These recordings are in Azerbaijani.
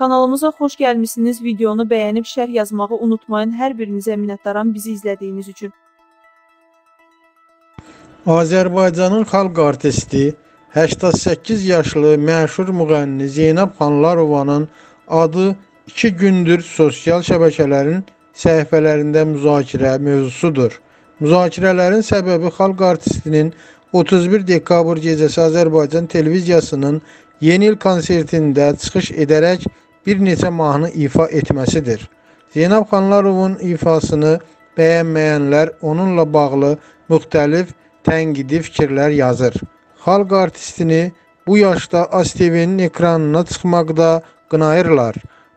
Kanalımıza xoş gəlmisiniz. Videonu bəyənib şərh yazmağı unutmayın. Hər birinizə minnətdaram bizi izlədiyiniz üçün. Azərbaycanın xalq artisti 88 yaşlı məşhur müğənni Zeynəb Xanlarovanın adı 2 gündür sosial şəbəkələrin səhifələrində müzakirə mövzusudur. Müzakirələrin səbəbi xalq artistinin 31 dekabr gecəsi Azərbaycan televiziyasının Yeni il konsertində çıxış edərək bir neçə mahnı ifa etməsidir. Zeynəb Xanlarovun ifasını bəyənməyənlər onunla bağlı müxtəlif tənqidi fikirlər yazır. Xalq artistini bu yaşda ASTV-nin ekranına çıxmaqda qınayırlar.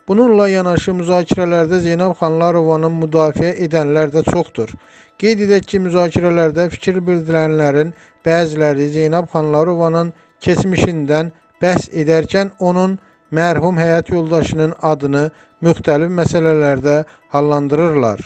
Bununla yanaşı müzakirələrdə Zeynəb Xanlarovanı müdafiə edənlər də çoxdur. Qeyd edək ki, müzakirələrdə fikir bildirənlərin bəziləri Zeynəb Xanlarovanın keçmişindən bəhs edərkən onun mərhum həyat yoldaşının adını müxtəlif məsələlərdə hallandırırlar.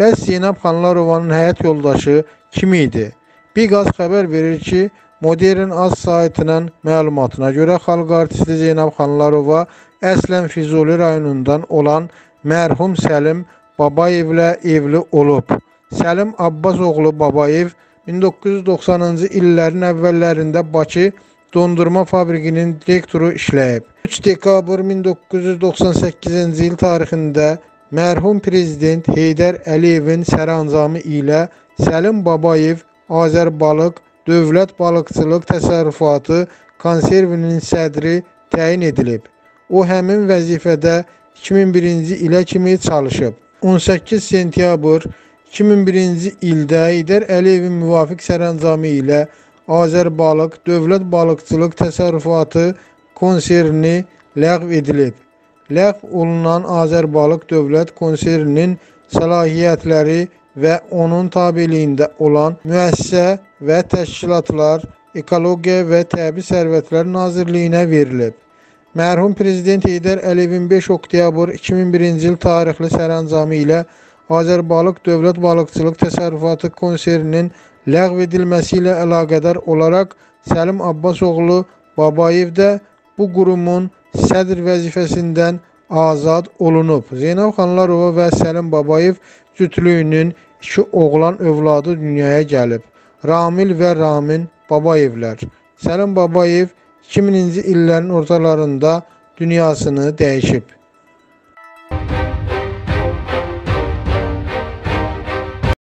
Bəs Zeynəb Xanlarovanın həyat yoldaşı kim idi? Biqaz xəbər verir ki, Modern Az saytının məlumatına görə xalq artisti Zeynəb Xanlarova əslən Füzuli rayonundan olan mərhum Səlim Babayevlə evli olub. Səlim Abbas oğlu Babayev 1990-cı illərin əvvəllərində Bakı dondurma fabrikinin direktoru işləyib. 3 dekabr 1998-ci il tarixində mərhum prezident Heydər Əliyevin sərəncamı ilə Səlim Babayev Azərbalıq Dövlət Balıqçılıq Təsərrüfatı konservinin sədri təyin edilib. O həmin vəzifədə 2001-ci ilə kimi çalışıb. 18 sentyabr 2001-ci ildə Heydər Əliyevin müvafiq sərəncamı ilə Azərbalıq Dövlət Balıqçılıq Təsərrüfatı konserni ləğv edilib. Ləğv olunan Azərbalıq Dövlət Konserinin səlahiyyətləri və onun tabeliyində olan müəssisə və təşkilatlar Ekologiya və Təbii Sərvətlər Nazirliyinə verilib. Mərhum Prezident Heydər Əliyevin 5 oktyabr 2001-ci il tarixli sərəncamı ilə Azərbalıq Dövlət Balıqçılıq Təsərrüfatı konserinin ləğv edilməsi ilə əlaqədar olaraq Səlim Abbasoğlu Babayev də bu qurumun sədr vəzifəsindən azad olunub. Zeynəb Xanlarova və Səlim Babayev cütlüyünün iki oğlan övladı dünyaya gəlib. Ramil və Ramin Babayevlər. Səlim Babayev 2000-ci illərin ortalarında dünyasını dəyişib.